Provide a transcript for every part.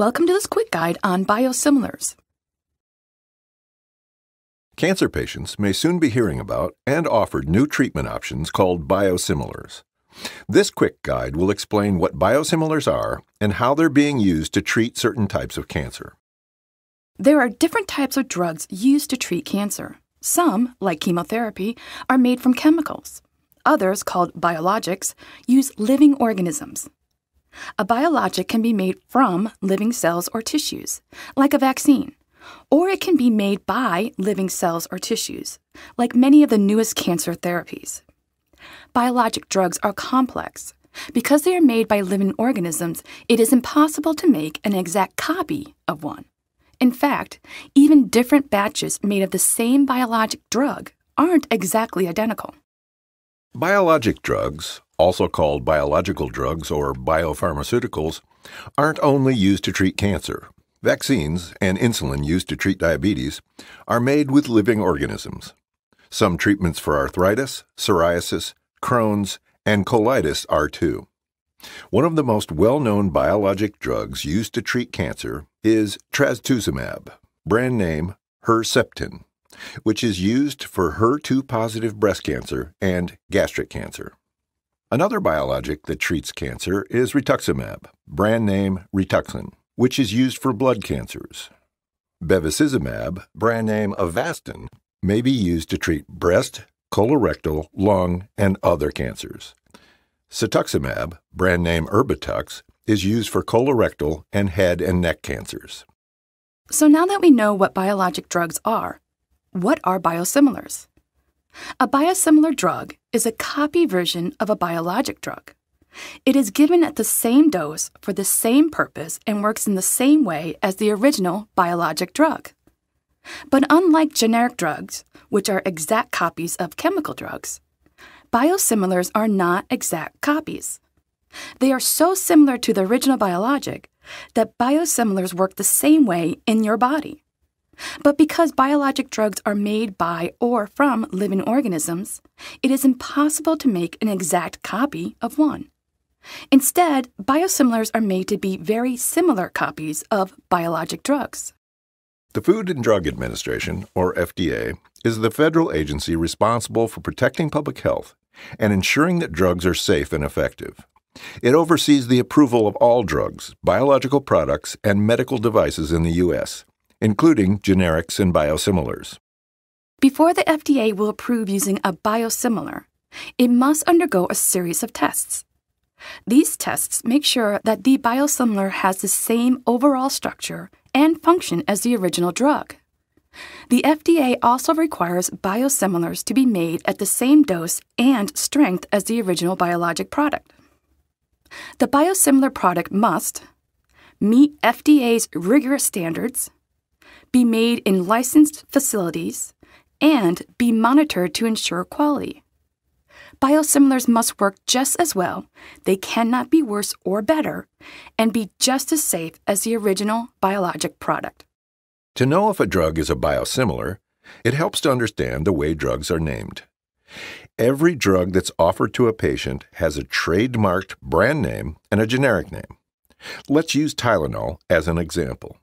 Welcome to this quick guide on biosimilars. Cancer patients may soon be hearing about and offered new treatment options called biosimilars. This quick guide will explain what biosimilars are and how they're being used to treat certain types of cancer. There are different types of drugs used to treat cancer. Some, like chemotherapy, are made from chemicals. Others, called biologics, use living organisms. A biologic can be made from living cells or tissues, like a vaccine, or it can be made by living cells or tissues, like many of the newest cancer therapies. Biologic drugs are complex. Because they are made by living organisms, it is impossible to make an exact copy of one. In fact, even different batches made of the same biologic drug aren't exactly identical. Biologic drugs, also called biological drugs or biopharmaceuticals, aren't only used to treat cancer. Vaccines and insulin used to treat diabetes are made with living organisms. Some treatments for arthritis, psoriasis, Crohn's, and colitis are too. One of the most well known biologic drugs used to treat cancer is trastuzumab, brand name Herceptin, which is used for HER2 positive breast cancer and gastric cancer. Another biologic that treats cancer is rituximab, brand name Rituxan, which is used for blood cancers. Bevacizumab, brand name Avastin, may be used to treat breast, colorectal, lung, and other cancers. Cetuximab, brand name Erbitux, is used for colorectal and head and neck cancers. So now that we know what biologic drugs are, what are biosimilars? A biosimilar drug is a copy version of a biologic drug. It is given at the same dose for the same purpose and works in the same way as the original biologic drug. But unlike generic drugs, which are exact copies of chemical drugs, biosimilars are not exact copies. They are so similar to the original biologic that biosimilars work the same way in your body. But because biologic drugs are made by or from living organisms, it is impossible to make an exact copy of one. Instead, biosimilars are made to be very similar copies of biologic drugs. The Food and Drug Administration, or FDA, is the federal agency responsible for protecting public health and ensuring that drugs are safe and effective. It oversees the approval of all drugs, biological products, and medical devices in the U.S., including generics and biosimilars. Before the FDA will approve using a biosimilar, it must undergo a series of tests. These tests make sure that the biosimilar has the same overall structure and function as the original drug. The FDA also requires biosimilars to be made at the same dose and strength as the original biologic product. The biosimilar product must meet FDA's rigorous standards, be made in licensed facilities, and be monitored to ensure quality. Biosimilars must work just as well, they cannot be worse or better, and be just as safe as the original biologic product. To know if a drug is a biosimilar, it helps to understand the way drugs are named. Every drug that's offered to a patient has a trademarked brand name and a generic name. Let's use Tylenol as an example.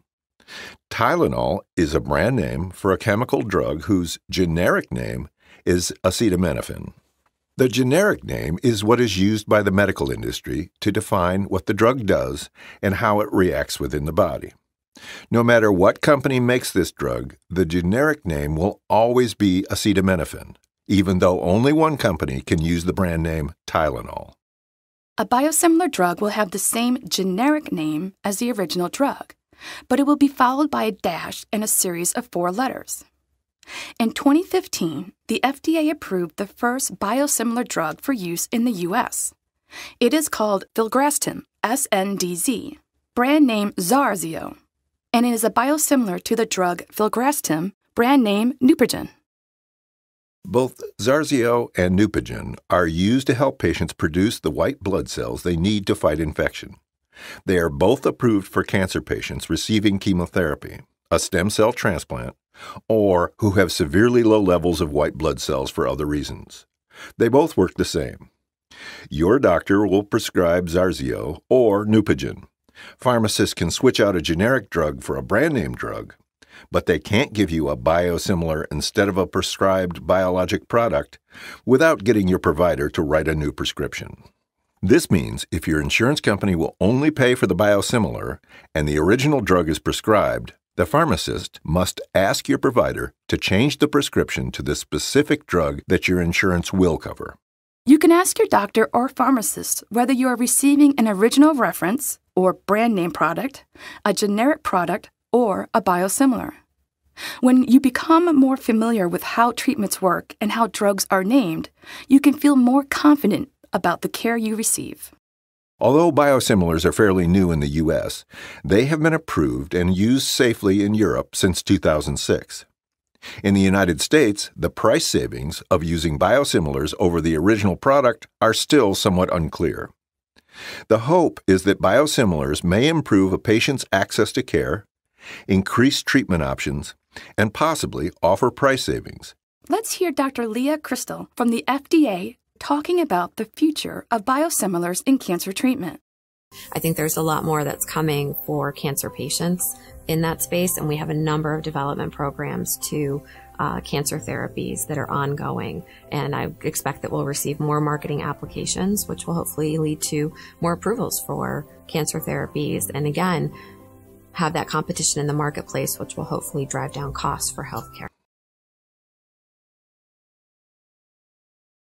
Tylenol is a brand name for a chemical drug whose generic name is acetaminophen. The generic name is what is used by the medical industry to define what the drug does and how it reacts within the body. No matter what company makes this drug, the generic name will always be acetaminophen, even though only one company can use the brand name Tylenol. A biosimilar drug will have the same generic name as the original drug, but it will be followed by a dash and a series of four letters. In 2015, the FDA approved the first biosimilar drug for use in the U.S. It is called Filgrastim, SNDZ, brand name Zarzio, and it is a biosimilar to the drug Filgrastim, brand name Neupogen. Both Zarzio and Neupogen are used to help patients produce the white blood cells they need to fight infection. They are both approved for cancer patients receiving chemotherapy, a stem cell transplant, or who have severely low levels of white blood cells for other reasons. They both work the same. Your doctor will prescribe Zarzio or Neupogen. Pharmacists can switch out a generic drug for a brand name drug, but they can't give you a biosimilar instead of a prescribed biologic product without getting your provider to write a new prescription. This means if your insurance company will only pay for the biosimilar and the original drug is prescribed, the pharmacist must ask your provider to change the prescription to the specific drug that your insurance will cover. You can ask your doctor or pharmacist whether you are receiving an original reference or brand name product, a generic product, or a biosimilar. When you become more familiar with how treatments work and how drugs are named, you can feel more confident about the care you receive. Although biosimilars are fairly new in the U.S., they have been approved and used safely in Europe since 2006. In the United States, the price savings of using biosimilars over the original product are still somewhat unclear. The hope is that biosimilars may improve a patient's access to care, increase treatment options, and possibly offer price savings. Let's hear Dr. Leah Christl from the FDA talking about the future of biosimilars in cancer treatment. I think there's a lot more that's coming for cancer patients in that space, and we have a number of development programs to uh, cancer therapies that are ongoing. And I expect that we'll receive more marketing applications, which will hopefully lead to more approvals for cancer therapies. And again, have that competition in the marketplace, which will hopefully drive down costs for healthcare.